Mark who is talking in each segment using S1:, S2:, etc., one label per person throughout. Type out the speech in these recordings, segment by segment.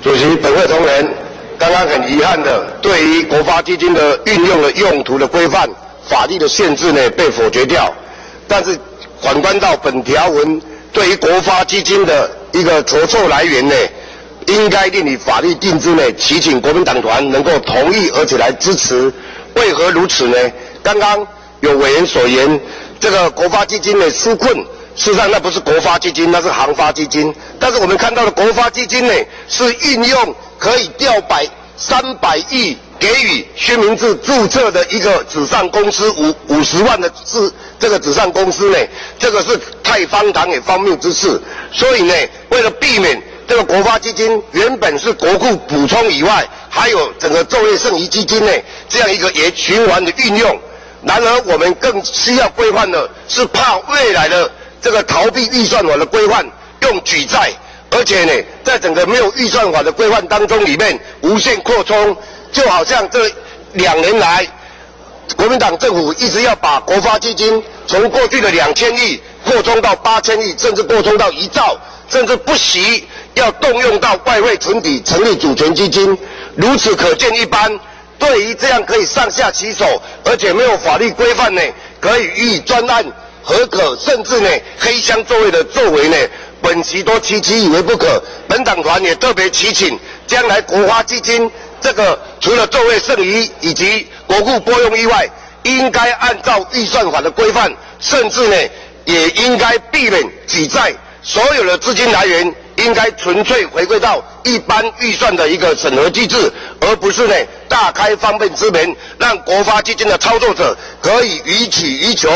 S1: 主席，本会同仁，刚刚很遗憾的，对于国发基金的运用的用途的规范、法律的限制呢，被否决掉。但是反观到本条文对于国发基金的一个筹措来源呢，应该令你法律定之呢，祈请国民党团能够同意而且来支持。为何如此呢？刚刚有委员所言，这个国发基金呢纾困，事实上那不是国发基金，那是行发基金。但是我们看到的国发基金呢，是运用可以调百三百亿给予薛明志注册的一个纸上公司五五十万的纸这个纸上公司呢，这个是太荒唐也荒谬之事。所以呢，为了避免这个国发基金原本是国库补充以外，还有整个就业剩余基金呢这样一个也循环的运用。然而我们更需要规范的是怕未来的这个逃避预算法的规范。用举债，而且呢，在整个没有预算法的规范当中里面无限扩充，就好像这两年来，国民党政府一直要把国发基金从过去的两千亿扩充到八千亿，甚至扩充到一兆，甚至不惜要动用到外汇存底成立主权基金。如此可见一斑，对于这样可以上下其手，而且没有法律规范呢，可以予以专案何可，甚至呢黑箱作业的作为呢。本席都期期以为不可，本党团也特别祈请，将来国发基金这个除了作为剩余以及国库拨用以外，应该按照预算法的规范，甚至呢也应该避免举债，所有的资金来源应该纯粹回归到一般预算的一个审核机制，而不是呢大开方便之门，让国发基金的操作者可以予取予求，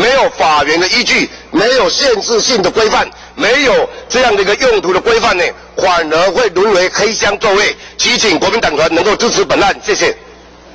S1: 没有法源的依据，没有限制性的规范。没有这样的一个用途的规范呢，反而会沦为黑箱座位。祈请国民党团能够支持本案，谢谢。